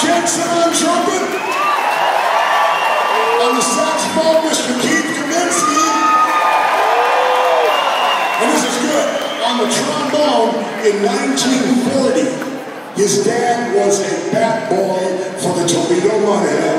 Jensen on trumpet. On the saxophone, Mr. Keith Kaminski. And this is good. On the trombone in 1940, his dad was a bat boy for the Toledo Mud Hens.